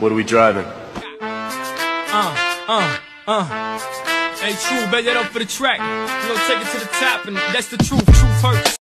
What are we driving? Uh, uh, uh. Hey, true, bet that up for the track. We gonna take it to the top, and that's the truth. Truth hurts.